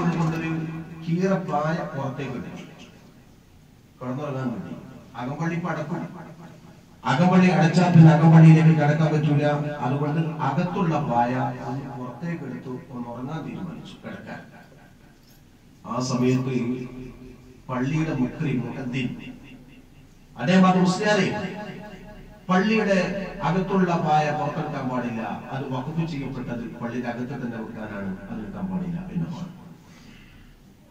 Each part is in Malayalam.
കൊണ്ട് കൊണ്ടൊരു കീറപ്പായ പുറത്തേക്ക് ഇട്ടു. കിടന്നുറങ്ങാൻ വേണ്ടി. അകമ്പള്ളി പടക്കും അകമ്പള്ളി അടച്ചാൽ പിന്നെ അകമ്പള്ളിയിലേക്ക് കടക്കാൻ പറ്റൂല. അതുകൊണ്ട് അകത്തുള്ള പായ പുറത്തേക്ക് എടുത്തു ഒന്ന് ഉറങ്ങാൻ തീരുമാനിച്ചു കിടക്കാൻ. ആ സമയത്ത് പള്ളിയുടെ മുക്രി മുഖദ്ദീൻ അദ്ദേഹം മുസ്ലിയാരെ പള്ളിയുടെ അകത്തുള്ള പായ പുറത്തെടുക്കാൻ പാടില്ല. അത് വകുപ്പ് ചെയ്യപ്പെട്ടത് പള്ളിയുടെ അകത്ത് തന്നെ വെക്കാനാണ്. അത് എടുക്കാൻ പാടില്ല. എന്ന് പറഞ്ഞു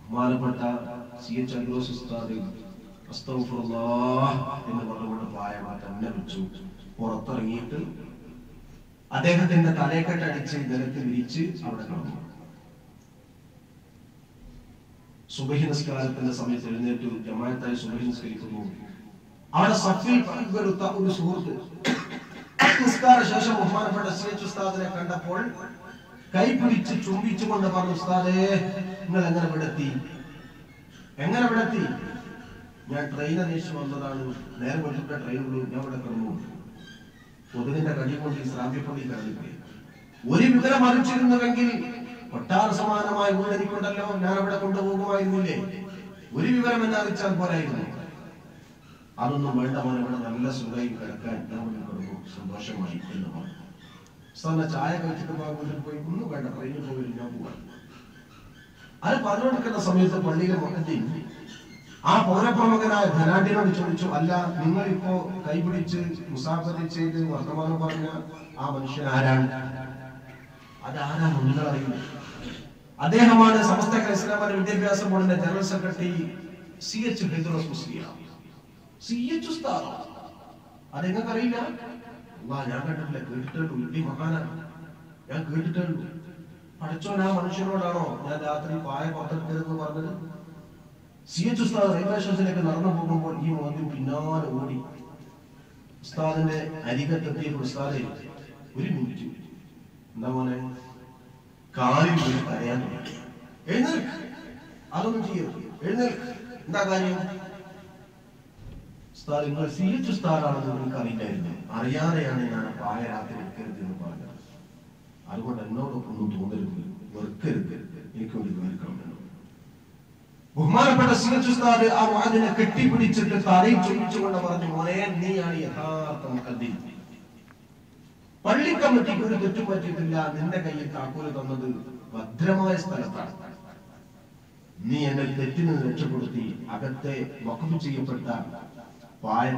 ബഹുമാനപ്പെട്ട സി എച്ച് അൻഡ്രോസ് ഉസ്താദ് എന്ന് പറഞ്ഞുകൊണ്ട് പായ തന്നെ വെച്ചു പുറത്തിറങ്ങിയിട്ട് അദ്ദേഹത്തിന്റെ തലയെക്കെട്ടടിച്ച് നിലത്ത് വിരിച്ച് അവിടെ കിടന്നു സുബഹി നിസ്കാരത്തിന്റെ സമയത്ത് എഴുന്നേറ്റ് ജമാഅത്തായി സുബഹി നിസ്കരിക്കുന്നു. അവിടെ സഫിൽ പങ്കെടുത്ത ഒരു സുഹൃത്ത് നിസ്കാര ശേഷം ബഹുമാനപ്പെട്ട സി എച്ച് ഉസ്താദിനെ കണ്ടപ്പോൾ കൈ പിടിച്ച് ചുംബിച്ചുകൊണ്ട് പറഞ്ഞു ഉസ്താദേ നിങ്ങൾ എങ്ങനെ വിടെത്തി എങ്ങനെ വിടെത്തി ഞാൻ ട്രെയിൻ അന്വേഷിച്ച് വന്നതാണ്. നേരെ വെട്ടിട്ട ട്രെയിൻ ഉള്ളൂ. ഞാൻ ഇവിടെ കിടന്നു. കൊതുകിന്റെ കടി കൊണ്ട് ശ്രാമ്യപ്പള്ളി കിടന്നിപ്പോയി ഒരു വിവരം അറിയിച്ചിരുന്നുവെങ്കിൽ കൊട്ടാര സമാനമായ വീട് എനിക്കുണ്ടല്ലോ. ഞാൻ അവിടെ കൊണ്ടുപോകുമായിരുന്നില്ലേ? ഒരു വിവരം എന്നെ അറിയിച്ചാൽ പോരായിരുന്നു. അതൊന്നും വേണ്ട മോനെ. ഇവിടെ നല്ല സുഖമായി കിടക്കാൻ ഞാൻ ഇവിടെ സന്തോഷമായി. എന്ന് പറഞ്ഞു. ഉസ്താദിനെ ചായ കഴിച്ചിട്ട് പോകാൻ പോയി. ഒന്നും വേണ്ട. ട്രെയിനിൽ പോയി ഞാൻ പോവാൻ അത് പറഞ്ഞുകൊടുക്കുന്ന സമയത്ത് പള്ളിയിലെ മുഖത്തിൽ ആ പൗരപ്രമുഖനായ ധനാഢ്യനോട് ചോദിച്ചു അല്ല നിങ്ങൾ ഇപ്പോ കൈപിടിച്ച് മുസാഫരി ചെയ്ത് വർത്തമാനം പറഞ്ഞ ആ മനുഷ്യൻ ആരാണ്? അതാരാണ് നിങ്ങൾ അറിയുന്നത് അദ്ദേഹമാണ് സമസ്ത ഇസ്ലാമത വിദ്യാഭ്യാസ ബോർഡിന്റെ general secretary C H Hydarus C ഞാൻ കണ്ടിട്ടില്ല കേട്ടിട്ടുള്ളൂ മഹാനാണ്. ഞാൻ കേട്ടിട്ടുള്ളൂ പഠിച്ചോൻ ആ മനുഷ്യനോടാണോ ഞാൻ രാത്രി പായ പുറത്തെടുക്കരുതെന്ന് പറഞ്ഞത്? സി എച്ച് ഉസ്താദ് റെയിൽവേ സ്റ്റേഷനിലേക്ക് നടന്നു പോകുമ്പോൾ ഈ മോദി പിന്നാലെ ഓടി. ഉസ്താദിന്റെ അരികത്തെത്തിയപ്പോൾ ഉസ്താദെ ഒരു മിനിറ്റ്. എന്താ മോനെ? കാലിൽ പോയി കരയാൻ എഴുന്നേൽക്ക് അതൊന്നും ചെയ്യരുത്. എഴുന്നേൽക്ക് എന്താ കാര്യം? ഉസ്താദ് നിങ്ങൾ സി എച്ച് ഉസ്താദാണെന്ന് നിങ്ങൾക്ക് അറിയില്ലായിരുന്നു അറിയാതെയാണ് ഞാൻ പായ രാത്രി എടുക്കരുത് എന്ന് പറഞ്ഞത്. അതുകൊണ്ട് എന്നോടൊപ്പം ഒന്നും തോന്നരുത്. വെറുക്കരുത് എനിക്ക് വേണ്ടി വെറുക്കണം ബഹുമാനപ്പെട്ട സി എച്ച് ആ വാദിനെ കെട്ടിപ്പിടിച്ചിട്ട് തലയിൽ ചൊല്ലിച്ചുകൊണ്ട് പറഞ്ഞു മോനെ നീയാണ് യഥാർത്ഥ മുഖദ്ദീൻ പള്ളി കമ്മിറ്റിക്ക് ഒരു തെറ്റും പറ്റിയിട്ടില്ല. നിന്റെ കയ്യിൽ താക്കോൽ തന്നത് ഭദ്രമായ സ്ഥലത്താണ്. നീ എന്നെ തെറ്റിന് രക്ഷപ്പെടുത്തി അകത്തെ വഖഫ് ചെയ്യപ്പെട്ട പായ